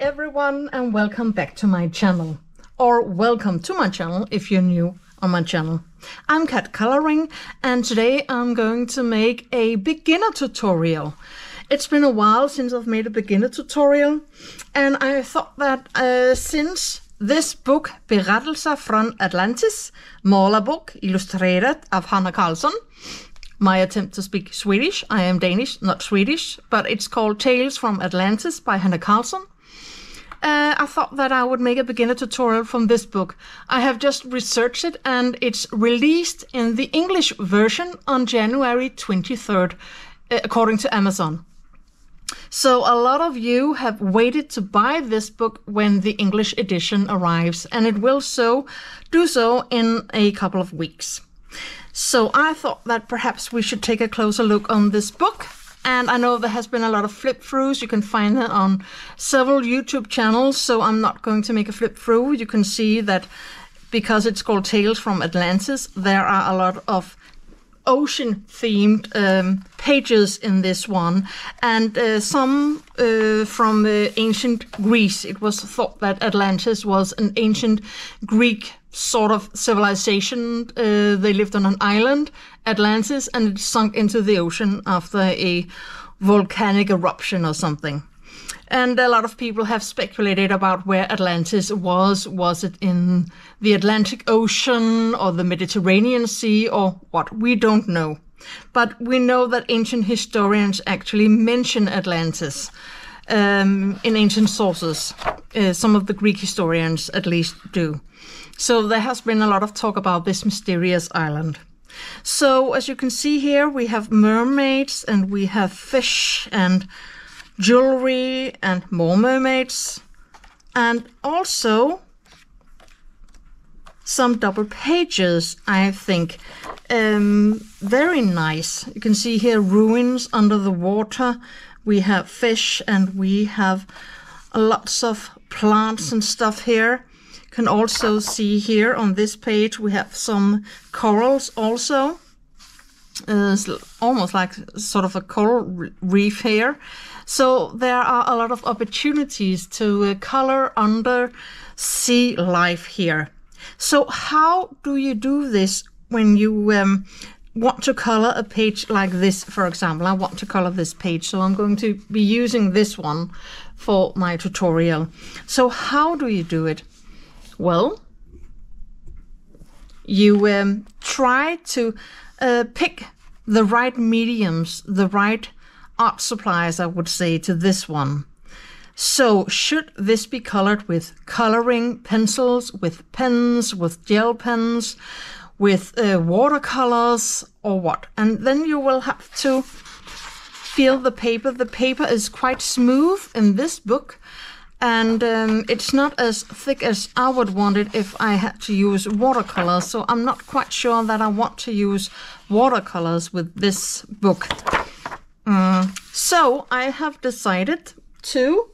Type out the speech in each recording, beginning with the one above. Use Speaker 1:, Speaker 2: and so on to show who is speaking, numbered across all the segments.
Speaker 1: everyone and welcome back to my channel. Or welcome to my channel if you're new on my channel. I'm Cat Coloring and today I'm going to make a beginner tutorial. It's been a while since I've made a beginner tutorial and I thought that uh, since this book, Berättelser från Atlantis, målarbok illustrated of Hanna Karlzon, my attempt to speak Swedish. I am Danish, not Swedish, but it's called Tales from Atlantis by Hanna Karlzon. Uh, I thought that I would make a beginner tutorial from this book. I have just researched it and it's released in the English version on January 23rd, uh, according to Amazon. So a lot of you have waited to buy this book when the English edition arrives, and it will so do so in a couple of weeks. So I thought that perhaps we should take a closer look on this book. And I know there has been a lot of flip throughs. You can find it on several YouTube channels. So I'm not going to make a flip through. You can see that because it's called Tales from Atlantis, there are a lot of ocean themed um, pages in this one, and uh, some uh, from uh, ancient Greece. It was thought that Atlantis was an ancient Greek sort of civilization. Uh, they lived on an island, Atlantis, and it sunk into the ocean after a volcanic eruption or something. And a lot of people have speculated about where Atlantis was. Was it in the Atlantic Ocean or the Mediterranean Sea or what? We don't know. But we know that ancient historians actually mention Atlantis um, in ancient sources. Uh, some of the Greek historians at least do. So there has been a lot of talk about this mysterious island. So as you can see here, we have mermaids and we have fish and jewelry and more mermaids, and also some double pages, I think. Um, very nice. You can see here ruins under the water. We have fish and we have lots of plants and stuff here. Can also see here on this page we have some corals also. Uh, almost like sort of a coral reef here. So there are a lot of opportunities to uh, color under sea life here. So how do you do this when you um, want to color a page like this, for example? I want to color this page, so I'm going to be using this one for my tutorial. So how do you do it? Well, you um, try to uh, pick the right mediums, the right art supplies, I would say, to this one. So, should this be colored with coloring pencils, with pens, with gel pens, with uh, watercolors, or what? And then you will have to feel the paper. The paper is quite smooth in this book, and um, it's not as thick as I would want it if I had to use watercolors. So, I'm not quite sure that I want to use watercolors with this book. Mm. So I have decided to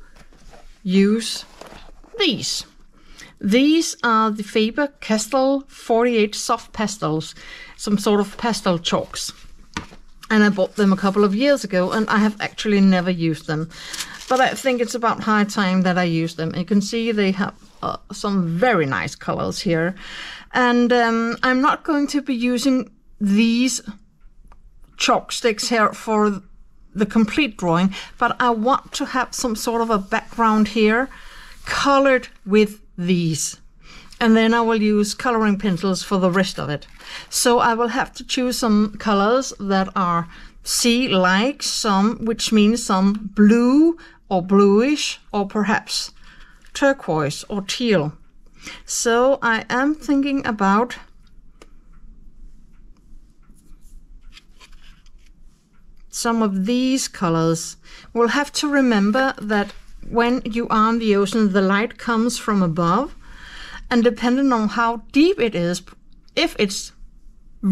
Speaker 1: use these. These are the Faber-Castell 48 soft pastels, some sort of pastel chalks. And I bought them a couple of years ago and I have actually never used them. But I think it's about high time that I use them. You can see they have uh, some very nice colors here. And um, I'm not going to be using these chalk sticks here for the complete drawing, but I want to have some sort of a background here colored with these. And then I will use coloring pencils for the rest of it. So I will have to choose some colors that are sea-like, some, which means some blue or bluish or perhaps turquoise or teal. So I am thinking about some of these colors. We'll have to remember that when you are in the ocean, the light comes from above, and depending on how deep it is, if it's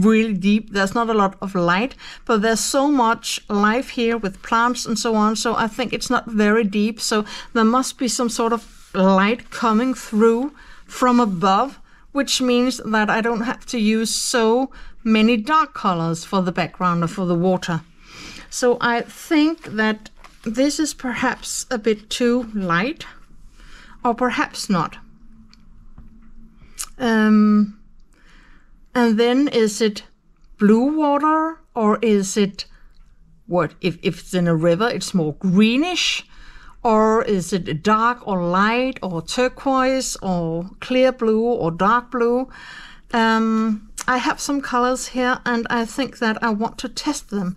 Speaker 1: really deep, there's not a lot of light, but there's so much life here with plants and so on, so I think it's not very deep, so there must be some sort of light coming through from above, which means that I don't have to use so many dark colors for the background or for the water. So I think that this is perhaps a bit too light. or perhaps not. Um, and then is it blue water or is it what if, if it's in a river it's more greenish? Or is it dark or light or turquoise or clear blue or dark blue? Um, i have some colors here and i think that i want to test them.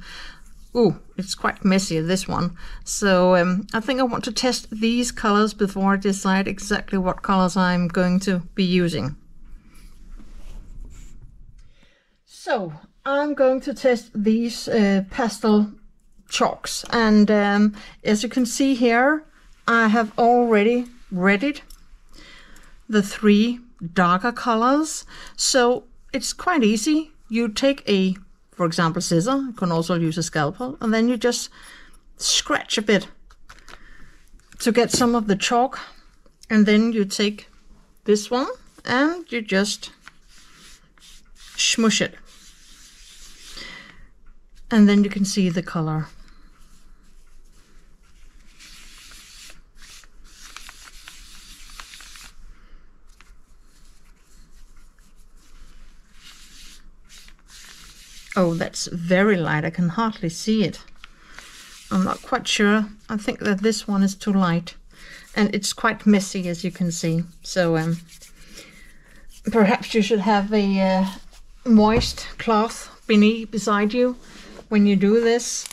Speaker 1: Oh it's quite messy this one. So um, i think i want to test these colors before i decide exactly what colors i'm going to be using so I'm going to test these uh, pastel chalks. And um, as you can see here I have already readied the three darker colors. So it's quite easy. You take a for example scissor. You can also use a scalpel. And then you just scratch a bit to get some of the chalk. And then you take this one and you just smush it and then you can see the color. Oh, that's very light. I can hardly see it. I'm not quite sure. I think that this one is too light. And it's quite messy, as you can see. So um, perhaps you should have a uh, moist cloth beneath beside you when you do this.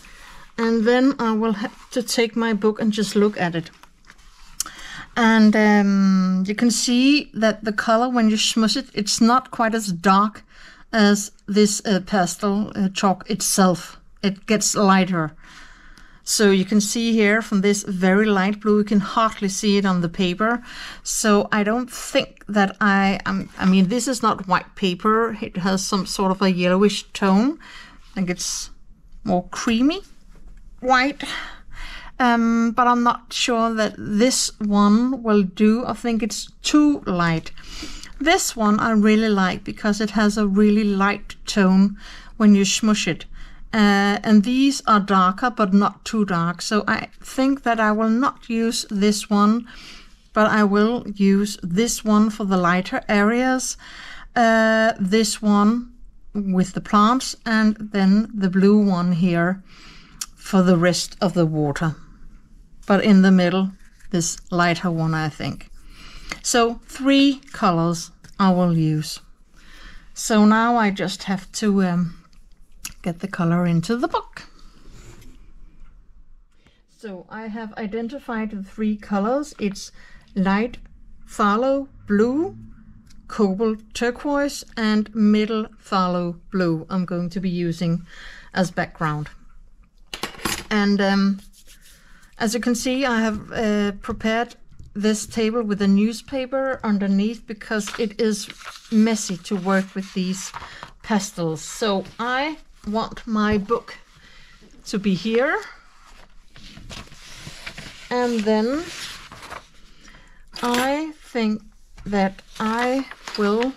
Speaker 1: And then I will have to take my book and just look at it. And um, you can see that the color, when you smush it, it's not quite as dark as this uh, pastel uh, chalk itself. It gets lighter. So you can see here from this very light blue, you can hardly see it on the paper. So I don't think that I, um, I mean, this is not white paper. It has some sort of a yellowish tone. I think it's more creamy white. Um, but I'm not sure that this one will do. I think it's too light. This one I really like because it has a really light tone when you smush it. Uh, and these are darker but not too dark. So I think that I will not use this one, but I will use this one for the lighter areas. Uh, this one with the plants and then the blue one here for the rest of the water. But in the middle, this lighter one, I think. So three colors I will use. So now I just have to um, get the color into the book. So I have identified the three colors. It's light phthalo blue, cobalt turquoise and middle phthalo blue I'm going to be using as background. And um, as you can see, I have uh, prepared this table with a newspaper underneath because it is messy to work with these pastels. So I want my book to be here. And then I think that I will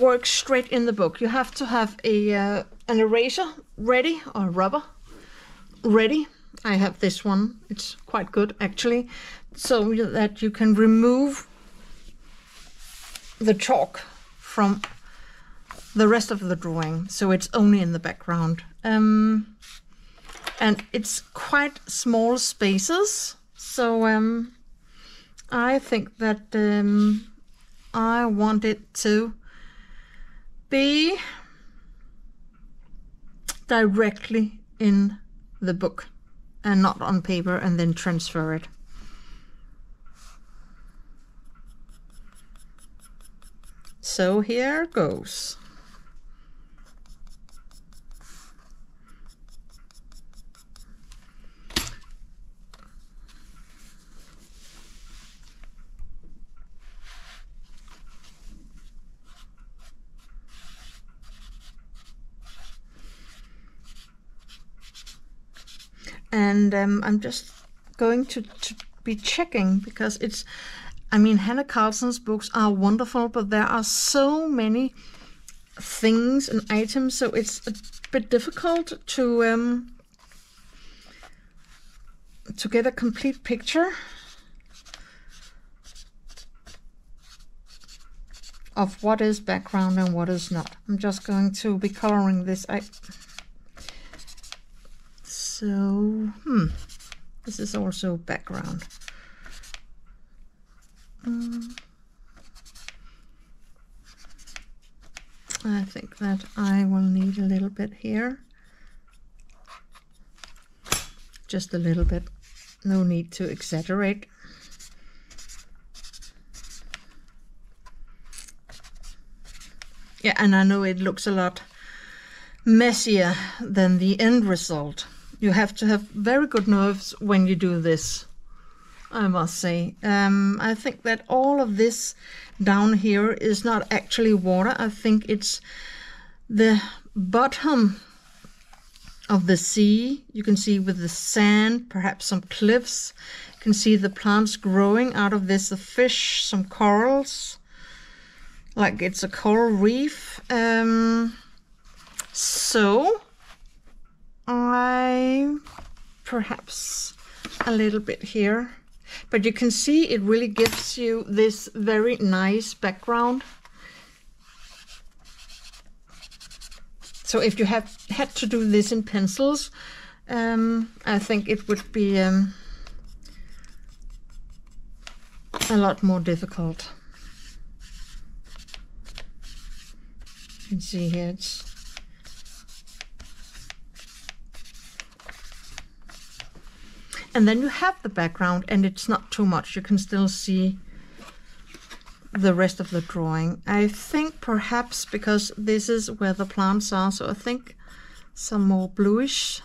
Speaker 1: work straight in the book. You have to have a uh, an eraser ready or rubber ready. I have this one. It's quite good actually, so that you can remove the chalk from the rest of the drawing, so it's only in the background. Um, and it's quite small spaces, so um, I think that um, I want it to be directly in the book and not on paper and then transfer it. So here goes. and um, I'm just going to, to be checking because it's, I mean, Hanna Karlzon's books are wonderful, but there are so many things and items, so it's a bit difficult to um, to get a complete picture of what is background and what is not. I'm just going to be coloring this. I so hmm, this is also background. Um, I think that I will need a little bit here. Just a little bit. No need to exaggerate. Yeah, and I know it looks a lot messier than the end result. You have to have very good nerves when you do this, I must say. Um, I think that all of this down here is not actually water. I think it's the bottom of the sea. You can see with the sand, perhaps some cliffs. You can see the plants growing out of this, the fish, some corals, like it's a coral reef. Um, so I perhaps a little bit here, but you can see it really gives you this very nice background. So if you have had to do this in pencils, um, I think it would be um, a lot more difficult. You can see here it's and then you have the background and it's not too much. You can still see the rest of the drawing. I think perhaps because this is where the plants are so I think some more bluish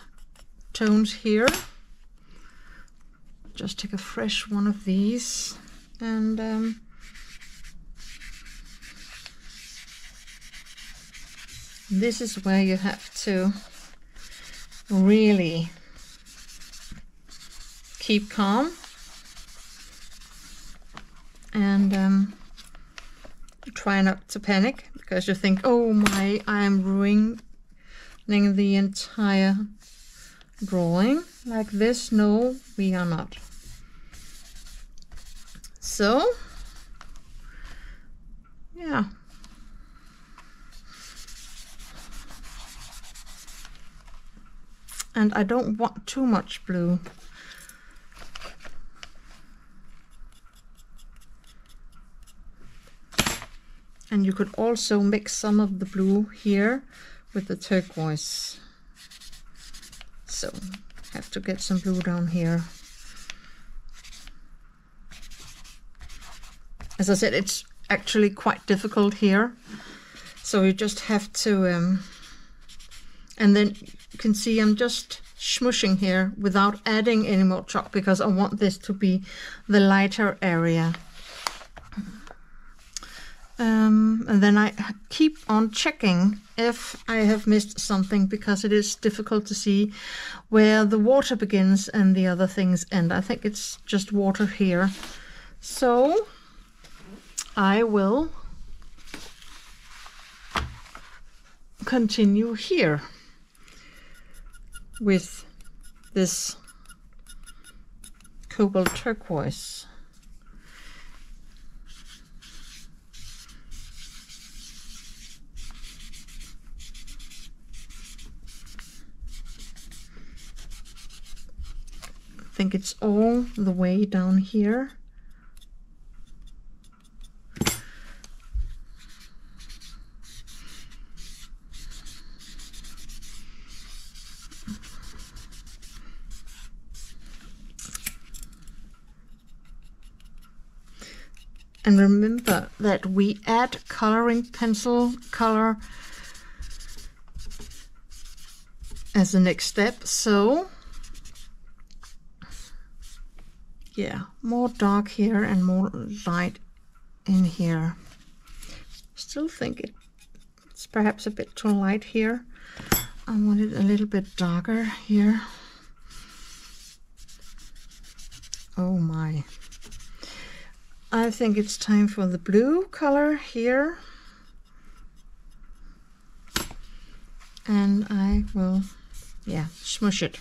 Speaker 1: tones here. Just take a fresh one of these and um, this is where you have to really keep calm and um, try not to panic because you think, oh my, I'm ruining the entire drawing like this. No, we are not. So, yeah. And I don't want too much blue. And you could also mix some of the blue here with the turquoise. So have to get some blue down here. As I said, it's actually quite difficult here. So you just have to, um, and then you can see I'm just smushing here without adding any more chalk because I want this to be the lighter area. Um, and then I keep on checking if I have missed something because it is difficult to see where the water begins and the other things end. I think it's just water here. So I will continue here with this cobalt turquoise. Think it's all the way down here. And remember that we add coloring pencil color as the next step. So yeah, more dark here and more light in here. Still think it, it's perhaps a bit too light here. I want it a little bit darker here. Oh my. I think it's time for the blue color here. And I will, yeah, smush it.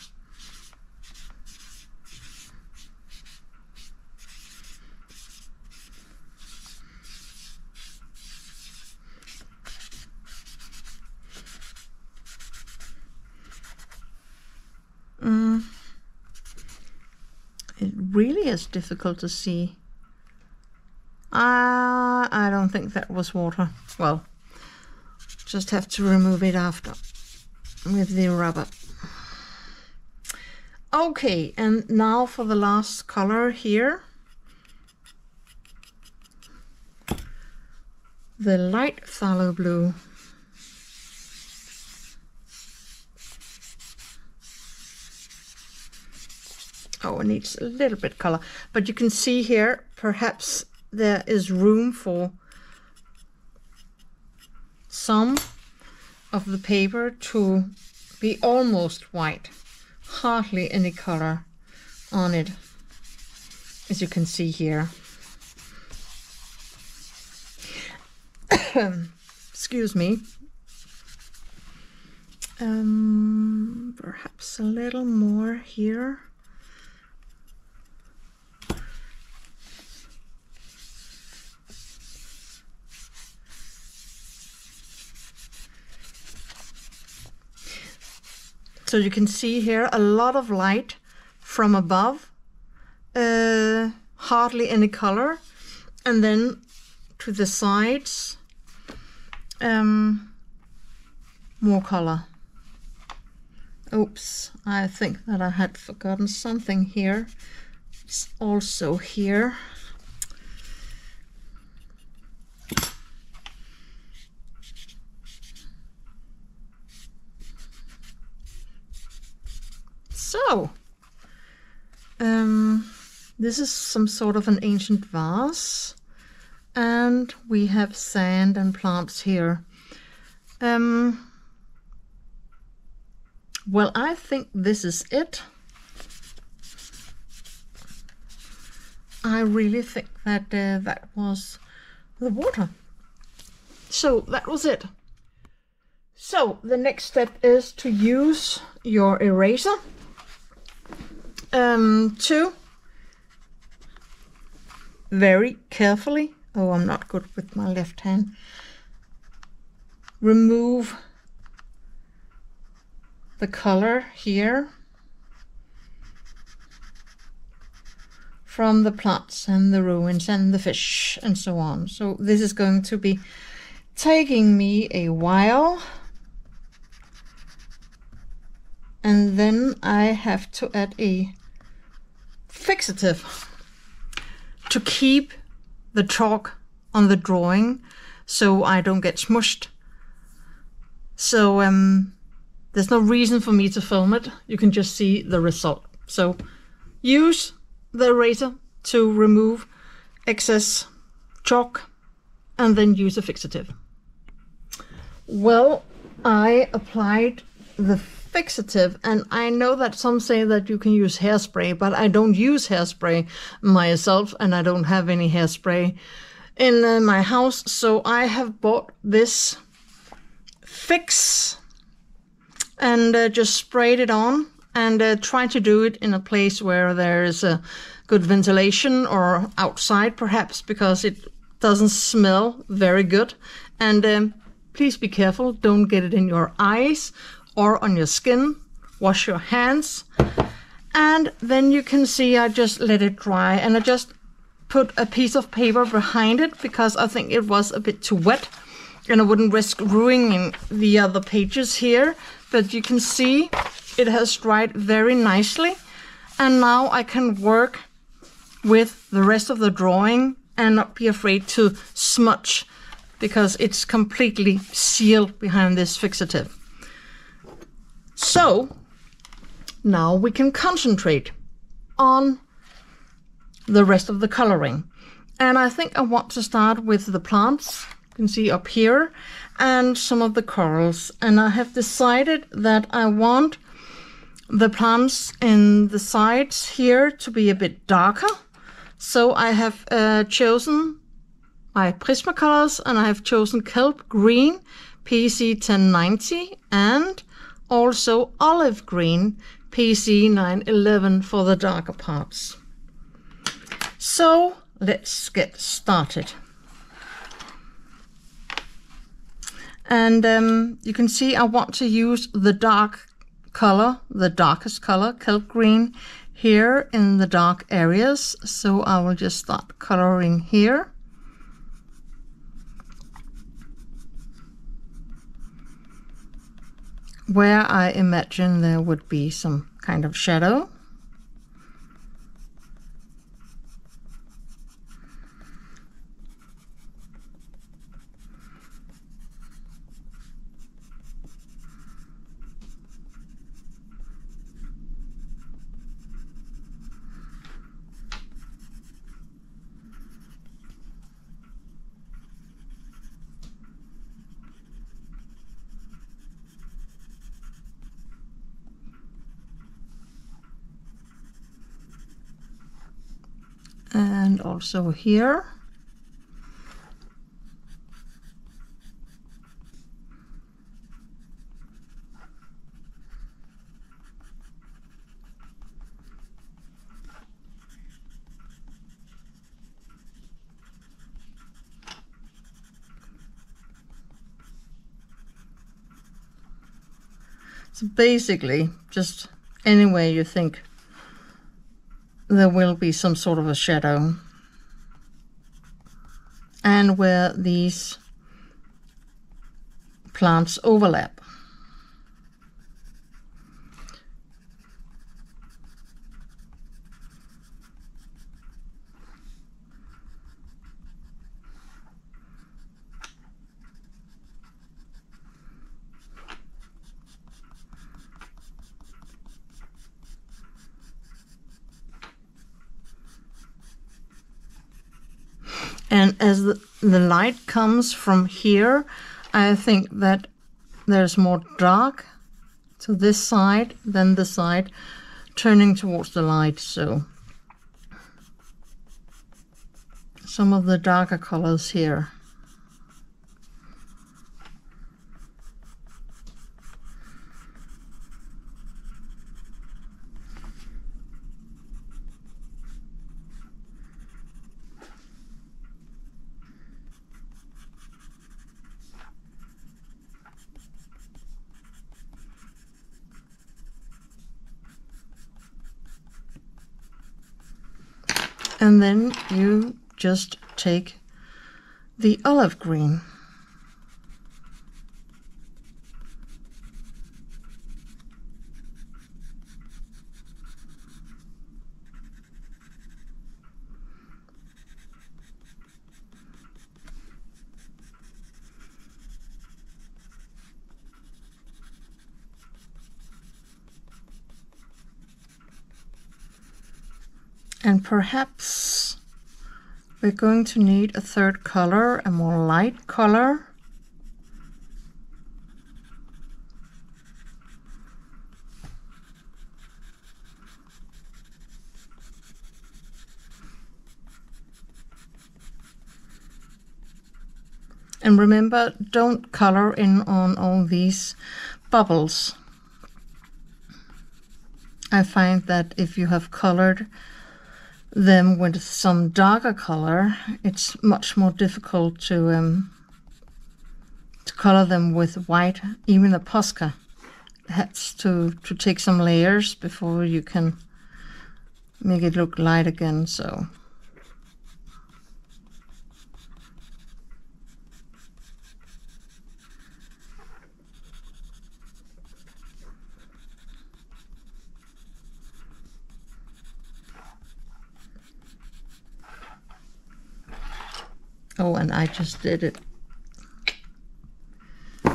Speaker 1: really is difficult to see. Ah, I don't think that was water. Well, just have to remove it after with the rubber. Okay, and now for the last color here. The light phthalo blue. Oh, it needs a little bit color. But you can see here, perhaps there is room for some of the paper to be almost white. Hardly any color on it, as you can see here. Excuse me. Um, perhaps a little more here. So you can see here a lot of light from above, uh, hardly any color, and then to the sides, um, more color. Oops, I think that I had forgotten something here. It's also here. So, um, this is some sort of an ancient vase, and we have sand and plants here. Um, well, I think this is it. I really think that uh, that was the water. So that was it. So the next step is to use your eraser um, to very carefully, oh, I'm not good with my left hand, remove the color here from the plants and the ruins and the fish and so on. So this is going to be taking me a while. And then I have to add a fixative to keep the chalk on the drawing so I don't get smushed. So um, there's no reason for me to film it. You can just see the result. So use the eraser to remove excess chalk and then use a fixative. Well, I applied the fixative. And I know that some say that you can use hairspray, but I don't use hairspray myself, and I don't have any hairspray in uh, my house. So I have bought this fix and uh, just sprayed it on and uh, try to do it in a place where there is a good ventilation or outside perhaps because it doesn't smell very good and um, please be careful don't get it in your eyes or on your skin. Wash your hands. And then you can see I just let it dry and I just put a piece of paper behind it because I think it was a bit too wet and I wouldn't risk ruining the other pages here. But you can see it has dried very nicely. And now I can work with the rest of the drawing and not be afraid to smudge because it's completely sealed behind this fixative. So now we can concentrate on the rest of the coloring. And I think I want to start with the plants, you can see up here, and some of the corals. And I have decided that I want the plants in the sides here to be a bit darker. So I have uh, chosen my Prismacolors and I have chosen Kelp Green, PC 1090 and also olive green PC 911 for the darker parts. So let's get started. And um, you can see I want to use the dark color, the darkest color, kelp green here in the dark areas. So I will just start coloring here. Where I imagine there would be some kind of shadow. And also here. So basically, just any way you think there will be some sort of a shadow. And where these plants overlap. And as the, the light comes from here, I think that there's more dark to this side than the side turning towards the light. So some of the darker colors here. Then you just take the olive green. And perhaps we're going to need a third color, a more light color. And remember, don't color in on all these bubbles. I find that if you have colored them with some darker color, it's much more difficult to um, to color them with white. Even a Posca has to to take some layers before you can make it look light again. So. Oh, and I just did it.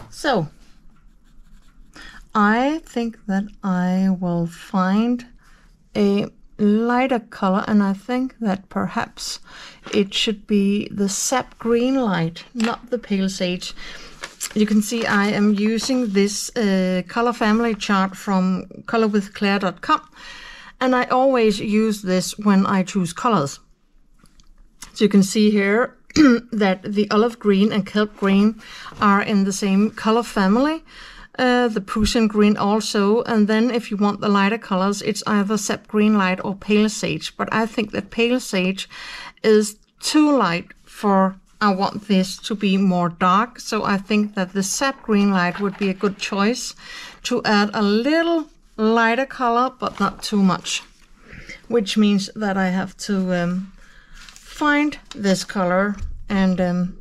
Speaker 1: So, I think that I will find a lighter color and I think that perhaps it should be the sap green light, not the pale sage. You can see I am using this uh, color family chart from colorwithclaire.com and I always use this when I choose colors. So you can see here that the olive green and kelp green are in the same color family. Uh, the Prussian green also, and then if you want the lighter colors, it's either sap green light or pale sage. But I think that pale sage is too light for I want this to be more dark. So I think that the sap green light would be a good choice to add a little lighter color, but not too much. which means that I have to um, find this color and um,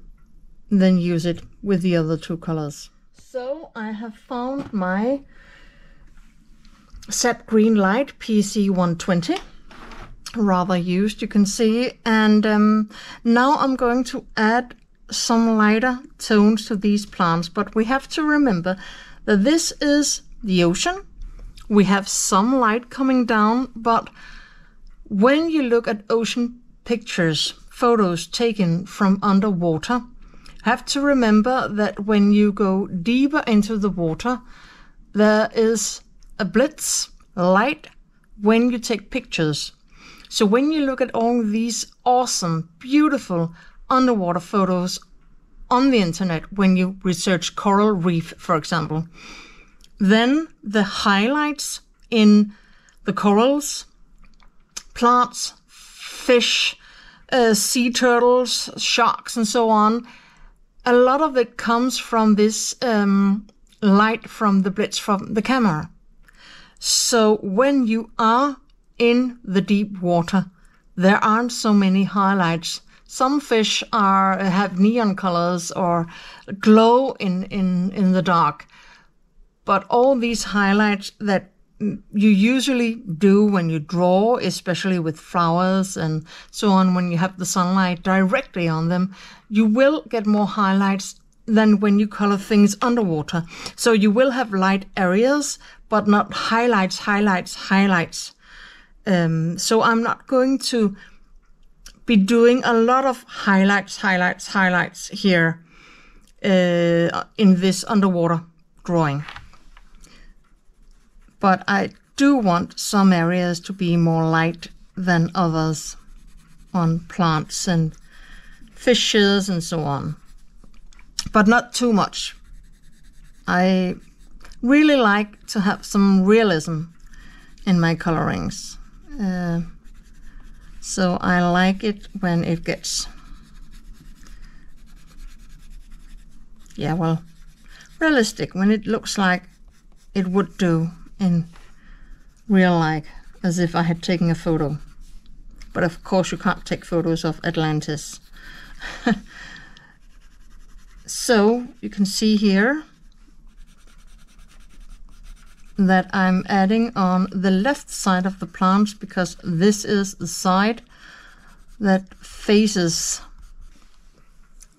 Speaker 1: then use it with the other two colors. So I have found my Sap Green Light PC 120 rather used you can see and um, now I'm going to add some lighter tones to these plants but we have to remember that this is the ocean we have some light coming down but when you look at ocean pictures photos taken from underwater. Have to remember that when you go deeper into the water there is a blitz light when you take pictures. So when you look at all these awesome, beautiful underwater photos on the internet, when you research coral reef, for example, then the highlights in the corals, plants, fish, uh, sea turtles, sharks, and so on, a lot of it comes from this um, light from the blitz from the camera. So when you are in the deep water, there aren't so many highlights. Some fish are have neon colors or glow in, in, in the dark. But all these highlights that you usually do when you draw, especially with flowers and so on, when you have the sunlight directly on them, you will get more highlights than when you color things underwater. So you will have light areas, but not highlights, highlights, highlights. Um, so I'm not going to be doing a lot of highlights, highlights, highlights here uh, in this underwater drawing. But I do want some areas to be more light than others on plants and fishes and so on. But not too much. I really like to have some realism in my colorings. Uh, so I like it when it gets, yeah, well, realistic, when it looks like it would do in real life, as if I had taken a photo. But of course you can't take photos of Atlantis. so you can see here that I'm adding on the left side of the plant because this is the side that faces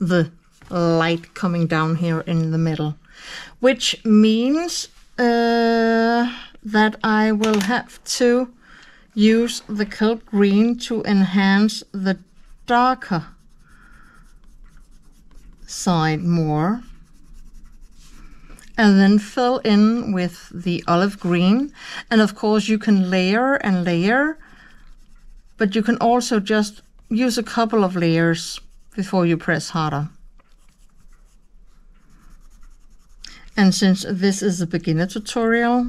Speaker 1: the light coming down here in the middle, which means uh, that I will have to use the kelp green to enhance the darker side more and then fill in with the olive green. And of course you can layer and layer, but you can also just use a couple of layers before you press harder. And since this is a beginner tutorial,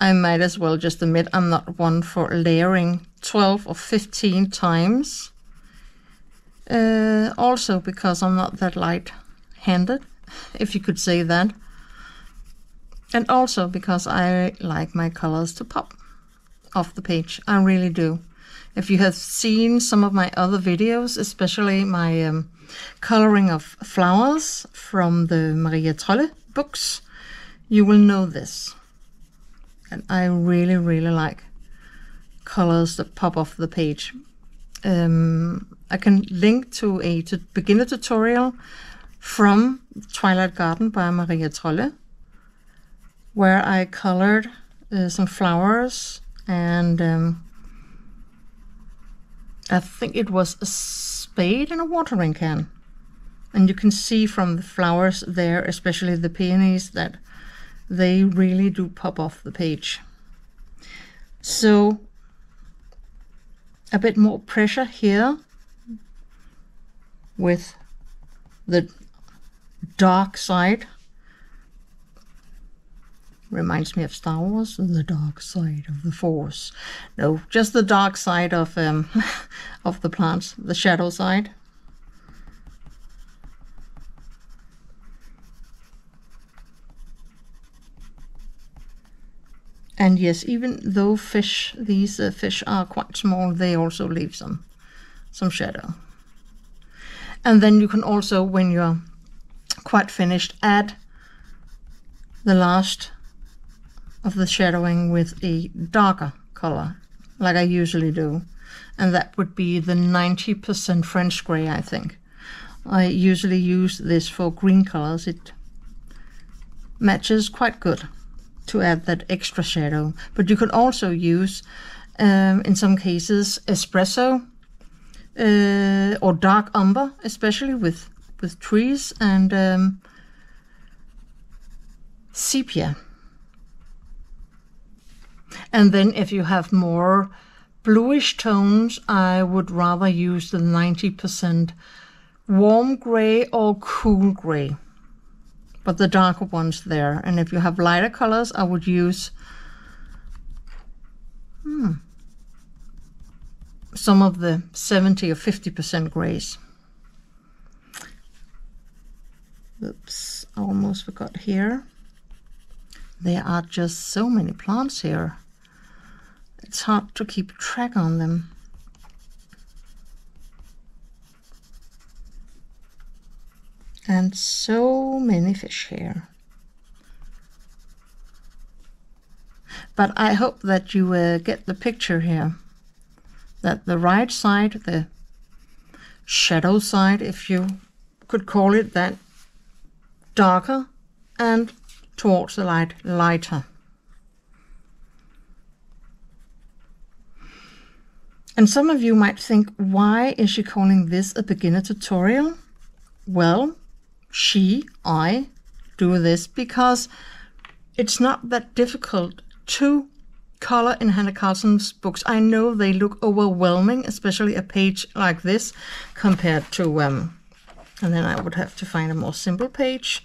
Speaker 1: I might as well just admit I'm not one for layering 12 or 15 times. Uh, also because I'm not that light handed, if you could say that. And also because I like my colors to pop off the page. I really do. If you have seen some of my other videos, especially my um, coloring of flowers from the Maria Trolle books, you will know this. And I really, really like colors that pop off the page. Um, I can link to a to beginner tutorial from Twilight Garden by Maria Trolle, where I colored uh, some flowers and um, I think it was a spade and a watering can. And you can see from the flowers there, especially the peonies, that they really do pop off the page. So a bit more pressure here with the dark side. Reminds me of Star Wars, the dark side of the Force. No, just the dark side of um, of the plants, the shadow side. And yes, even though fish, these uh, fish are quite small, they also leave some, some shadow. And then you can also, when you're quite finished, add the last of the shadowing with a darker color, like I usually do. And that would be the 90% French gray, I think. I usually use this for green colors. It matches quite good to add that extra shadow. But you could also use, um, in some cases, espresso uh, or dark umber, especially with with trees and um, sepia. And then if you have more bluish tones, I would rather use the 90% warm gray or cool gray. But the darker ones there. And if you have lighter colors, I would use hmm, some of the 70 or 50% grays. Oops, I almost forgot here. There are just so many plants here. It's hard to keep track on them. And so many fish here. But I hope that you uh, get the picture here. That the right side, the shadow side, if you could call it that, darker and towards the light lighter. And some of you might think, why is she calling this a beginner tutorial? Well, she, I, do this because it's not that difficult to color in Hanna Karlzon's books. I know they look overwhelming, especially a page like this compared to um, and then I would have to find a more simple page.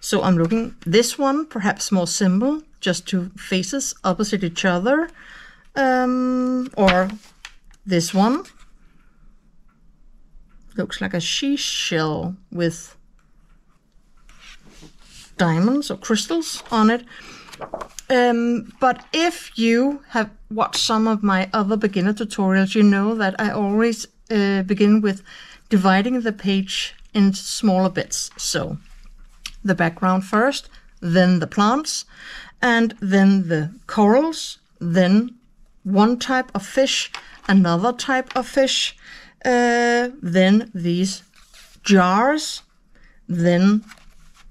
Speaker 1: So I'm looking this one, perhaps more simple, just two faces opposite each other. Um, or this one. Looks like a she shell with diamonds or crystals on it. Um, but if you have watched some of my other beginner tutorials, you know that I always uh, begin with dividing the page in smaller bits. So the background first, then the plants, and then the corals, then one type of fish, another type of fish, uh, then these jars, then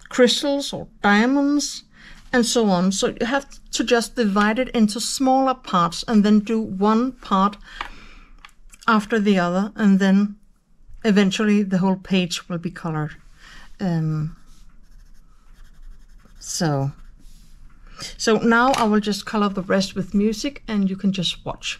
Speaker 1: crystals or diamonds, and so on. So you have to just divide it into smaller parts and then do one part after the other, and then eventually the whole page will be colored. Um, so, so now I will just color the rest with music and you can just watch.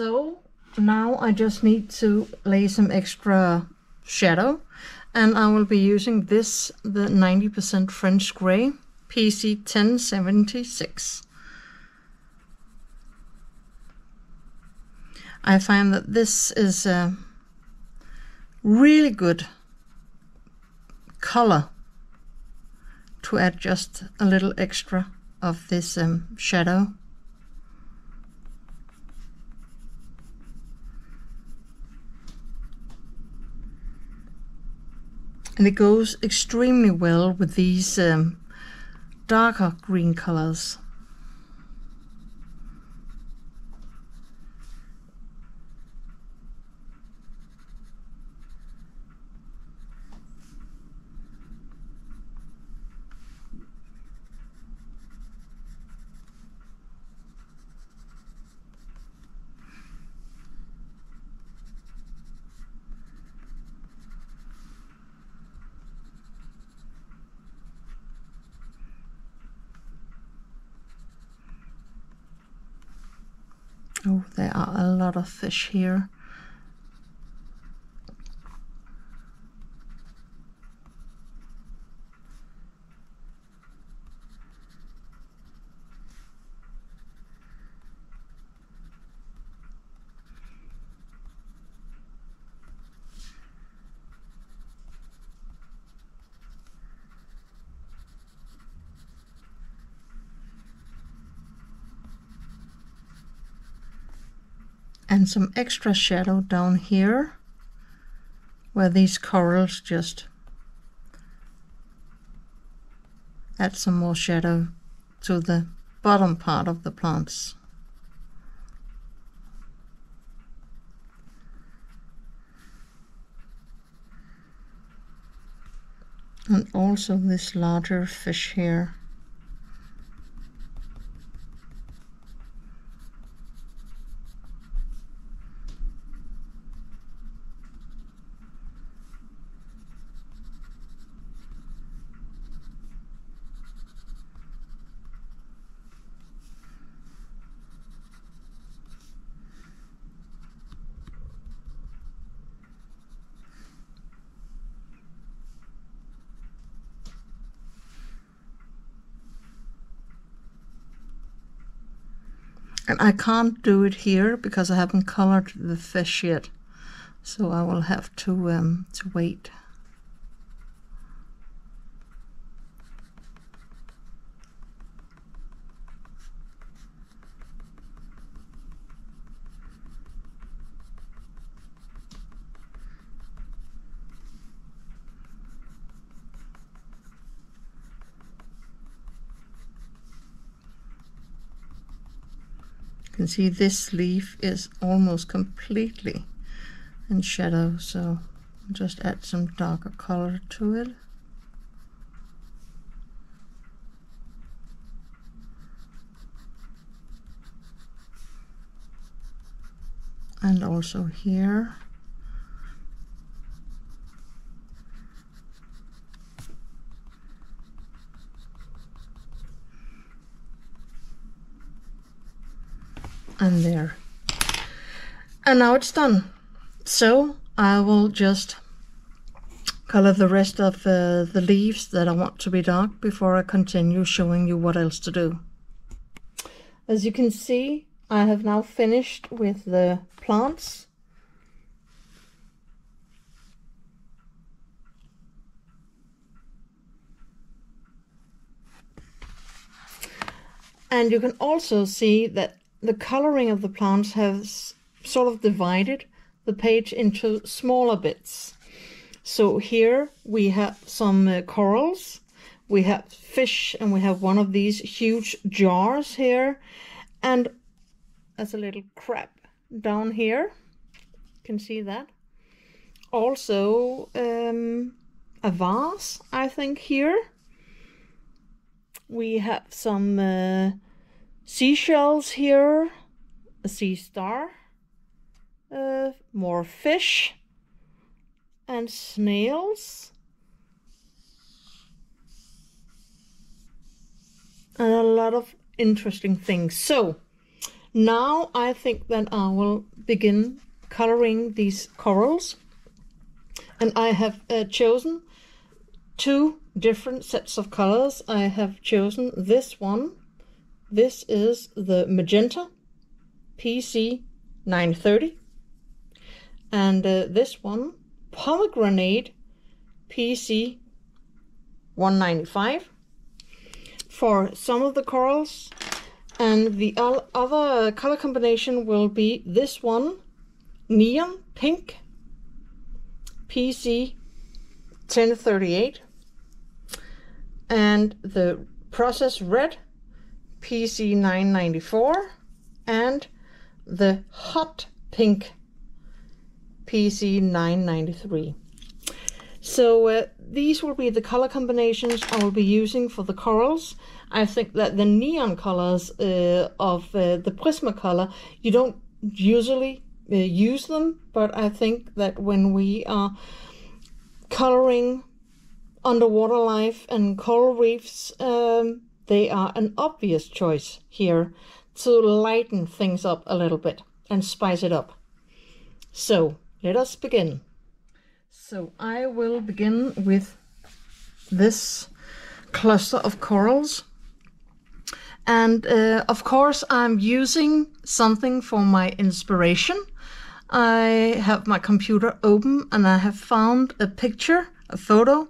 Speaker 1: So now I just need to lay some extra shadow and I will be using this, the 90% French Grey PC 1076. I find that this is a really good color to add just a little extra of this um, shadow. And it goes extremely well with these um, darker green colors. Oh, there are a lot of fish here. And some extra shadow down here where these corals just add some more shadow to the bottom part of the plants. And also this larger fish here. I can't do it here because I haven't colored the fish yet. So I will have to, um, to wait. See this leaf is almost completely in shadow so I'll just add some darker color to it. And also here and there. And now it's done. So I will just color the rest of uh, the leaves that I want to be dark before I continue showing you what else to do. As you can see, I have now finished with the plants. And you can also see that the coloring of the plants has sort of divided the page into smaller bits. So here we have some uh, corals, we have fish, and we have one of these huge jars here, and there's a little crab down here. You can see that. Also, um, a vase, I think, here. We have some uh, seashells here, a sea star, uh, more fish, and snails. And a lot of interesting things. So now I think that I will begin coloring these corals. And I have uh, chosen two different sets of colors. I have chosen this one this is the magenta PC 930. And uh, this one, pomegranate PC 195 for some of the corals. And the other color combination will be this one, neon pink PC 1038 and the process red PC 994 and the hot pink PC 993. So uh, these will be the color combinations I will be using for the corals. I think that the neon colors uh, of uh, the Prismacolor, you don't usually uh, use them, but I think that when we are coloring underwater life and coral reefs, um, they are an obvious choice here to lighten things up a little bit and spice it up. So let us begin. So I will begin with this cluster of corals. And uh, of course, I'm using something for my inspiration. I have my computer open and I have found a picture, a photo,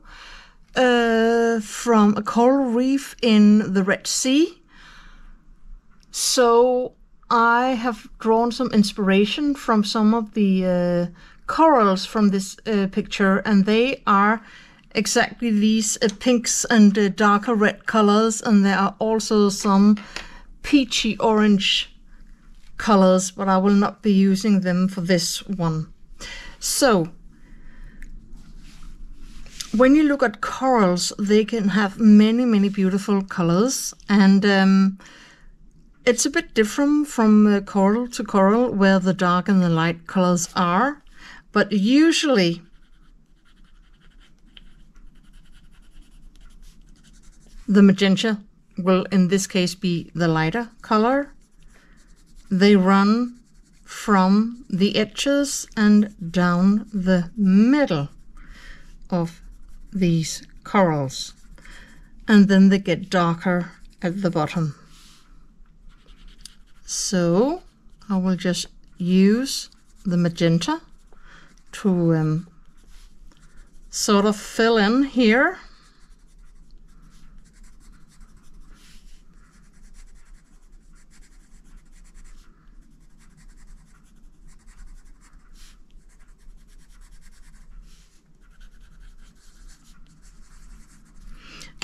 Speaker 1: uh, from a coral reef in the Red Sea. So I have drawn some inspiration from some of the uh, corals from this uh, picture, and they are exactly these uh, pinks and uh, darker red colors, and there are also some peachy orange colors, but I will not be using them for this one. So, when you look at corals, they can have many, many beautiful colors, and um, it's a bit different from uh, coral to coral where the dark and the light colors are, but usually the magenta will in this case be the lighter color. They run from the edges and down the middle of these corals and then they get darker at the bottom. So I will just use the magenta to um, sort of fill in here.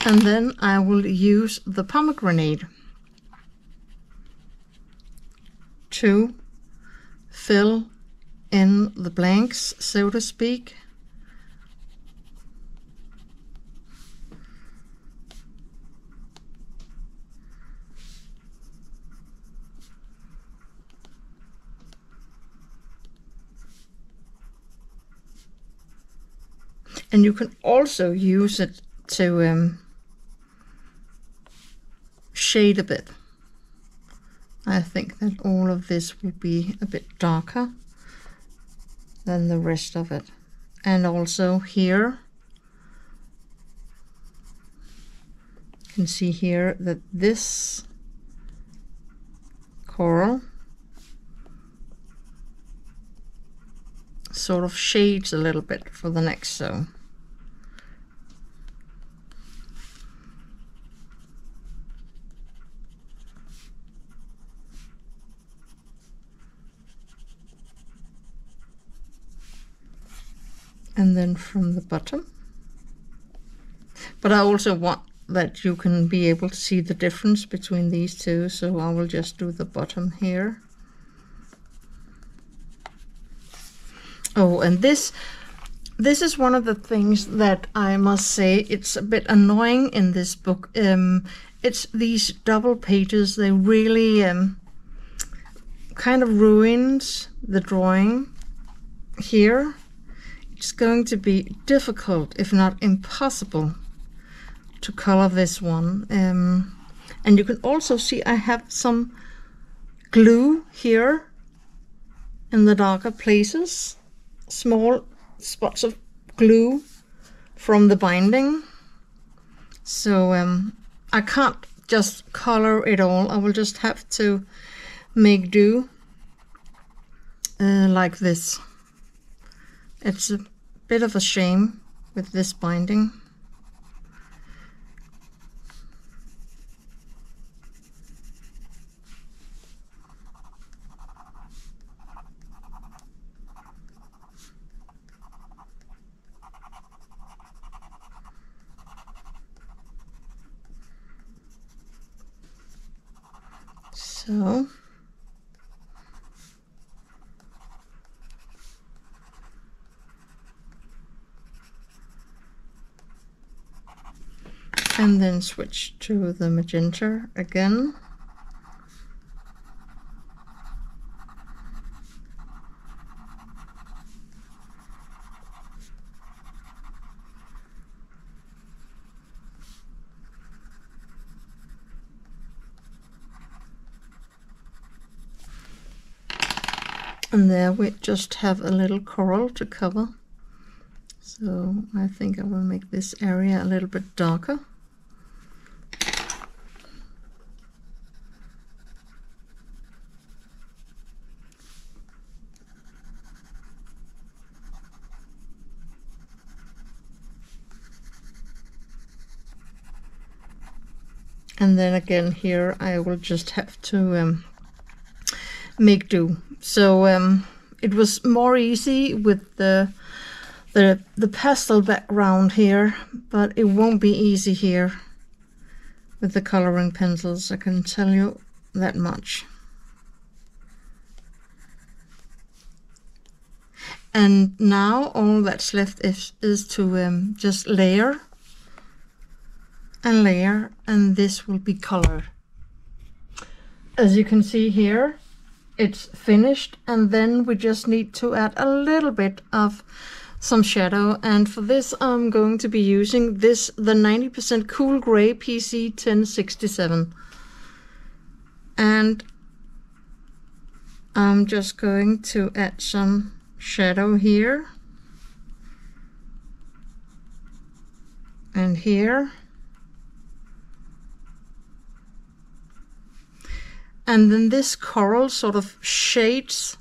Speaker 1: And then I will use the pomegranate. to fill in the blanks, so to speak. And you can also use it to um, shade a bit. I think that all of this will be a bit darker than the rest of it. And also here, you can see here that this coral sort of shades a little bit for the next so. And then from the bottom. But I also want that you can be able to see the difference between these two, so I will just do the bottom here. Oh, and this this is one of the things that I must say it's a bit annoying in this book. Um, it's these double pages. They really um, kind of ruined the drawing here it's going to be difficult, if not impossible, to color this one. Um, And you can also see I have some glue here in the darker places, small spots of glue from the binding. So um, I can't just color it all. I will just have to make do uh, like this. It's a bit of a shame with this binding. So and then switch to the magenta again. And there we just have a little coral to cover. So I think I will make this area a little bit darker. And then again here I will just have to um, make do. So um, it was more easy with the the the pastel background here, but it won't be easy here with the coloring pencils. I can tell you that much. And now all that's left is, is to um, just layer and layer and this will be color. As you can see here, it's finished and then we just need to add a little bit of some shadow. And for this I'm going to be using this the 90% cool gray PC 1067 and I'm just going to add some shadow here. And here And then this coral sort of shades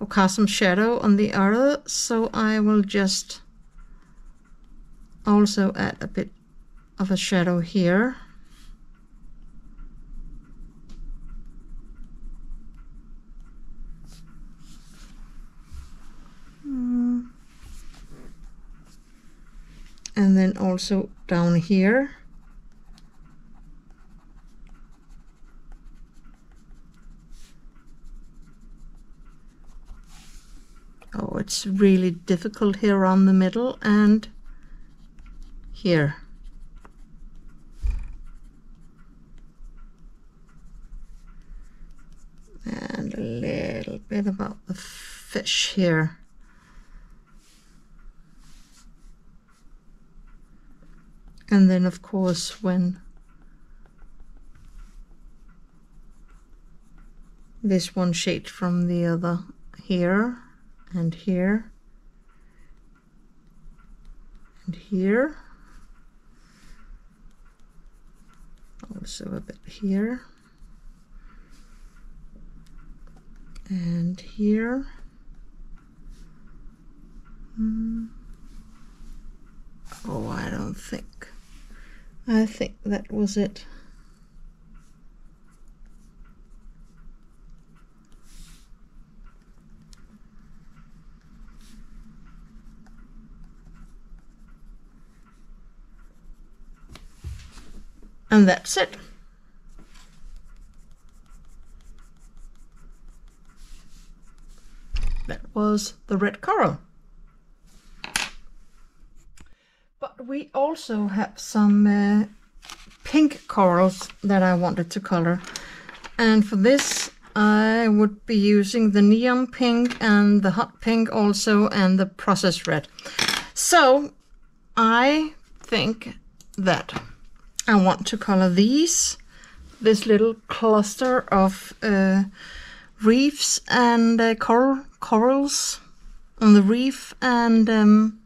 Speaker 1: or cast some shadow on the other. So I will just also add a bit of a shadow here. Hmm. And then also down here. Oh, it's really difficult here on the middle and here. And a little bit about the fish here. And then of course when this one shade from the other here and here. And here. Also a bit here. And here. Mm. oh I don't think. I think that was it And that's it. That was the red coral. But we also have some uh, pink corals that I wanted to color. And for this, I would be using the neon pink and the hot pink also and the processed red. So I think that I want to color these, this little cluster of uh, reefs and uh, coral corals on the reef, and um,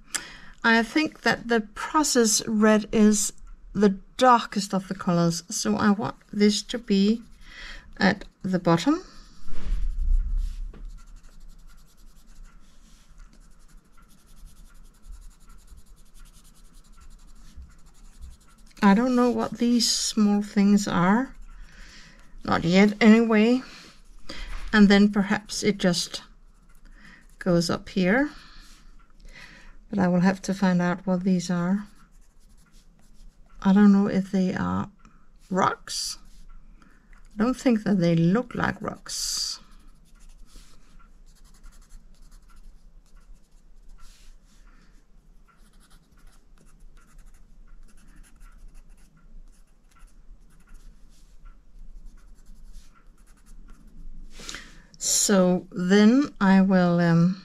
Speaker 1: I think that the process red is the darkest of the colors, so I want this to be at the bottom. I don't know what these small things are. Not yet, anyway. And then perhaps it just goes up here. But I will have to find out what these are. I don't know if they are rocks. I don't think that they look like rocks. So then I will um,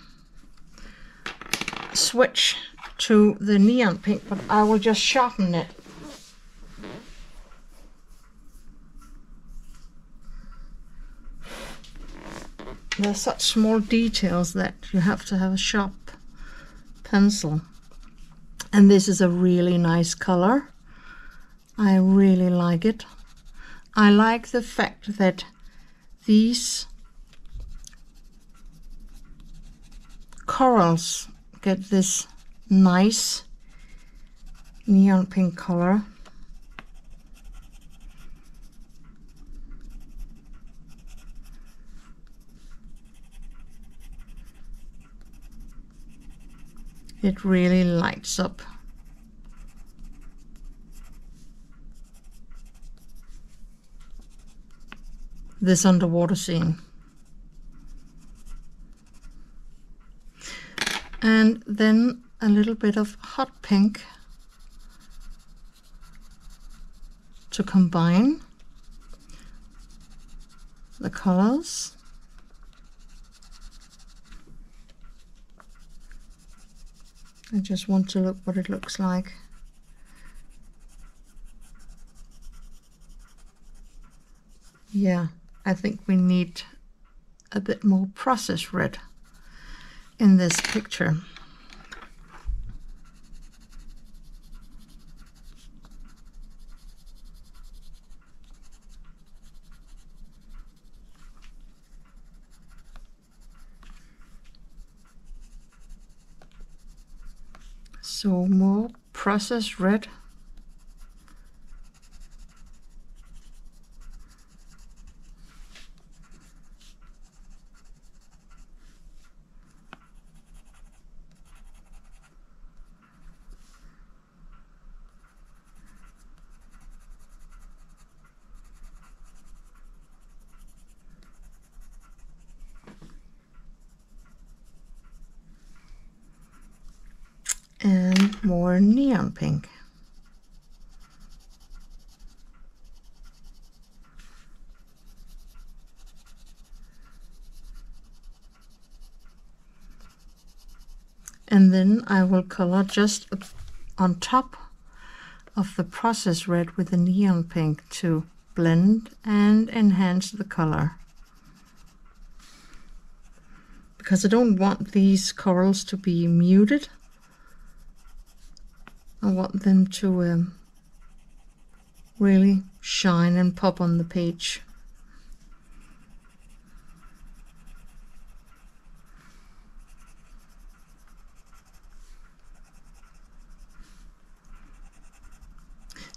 Speaker 1: switch to the neon pink, but I will just sharpen it. There's such small details that you have to have a sharp pencil. And this is a really nice color. I really like it. I like the fact that these corals get this nice neon pink color. It really lights up. this underwater scene. And then a little bit of hot pink to combine the colors. I just want to look what it looks like. Yeah, I think we need a bit more process red in this picture. So more processed red and more neon pink. And then I will color just on top of the process red with the neon pink to blend and enhance the color. Because I don't want these corals to be muted I want them to um, really shine and pop on the page.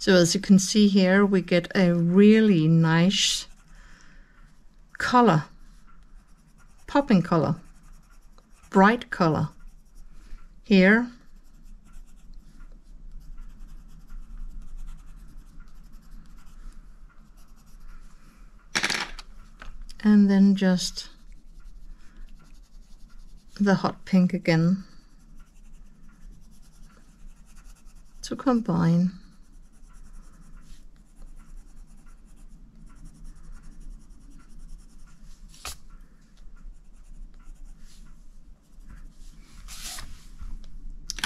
Speaker 1: So as you can see here, we get a really nice color, popping color, bright color. Here and then just the hot pink again to combine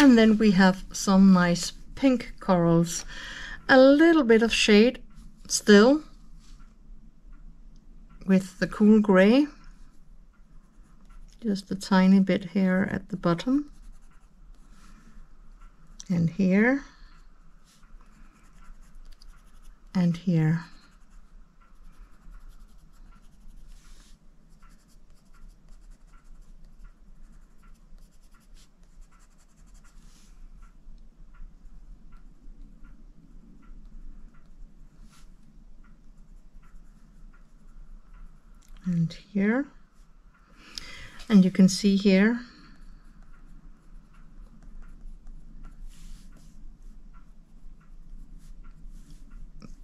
Speaker 1: and then we have some nice pink corals. A little bit of shade still with the cool gray. Just a tiny bit here at the bottom. And here. And here and here. And you can see here.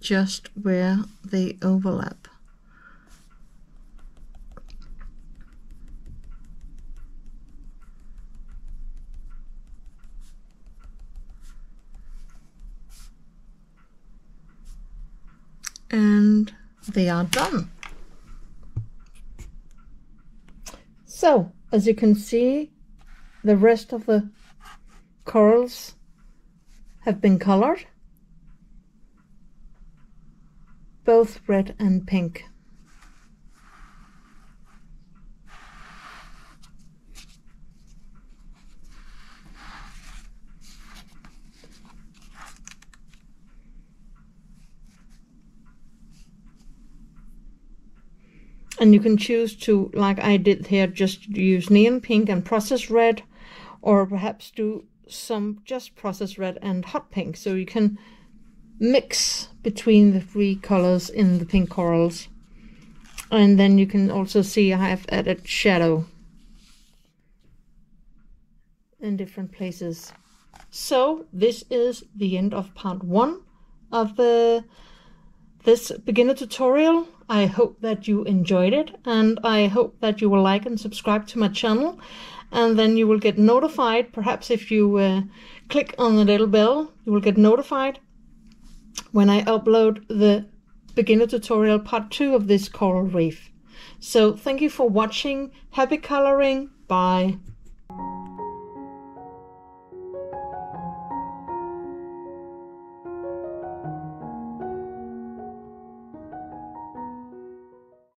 Speaker 1: Just where they overlap. And they are done So, as you can see, the rest of the corals have been colored, both red and pink. And you can choose to like I did here just use neon pink and process red or perhaps do some just process red and hot pink. So you can mix between the three colors in the pink corals. And then you can also see I have added shadow in different places. So this is the end of part one of the this beginner tutorial. I hope that you enjoyed it and I hope that you will like and subscribe to my channel and then you will get notified. Perhaps if you uh, click on the little bell, you will get notified when I upload the beginner tutorial part two of this coral reef. So thank you for watching. Happy coloring. Bye.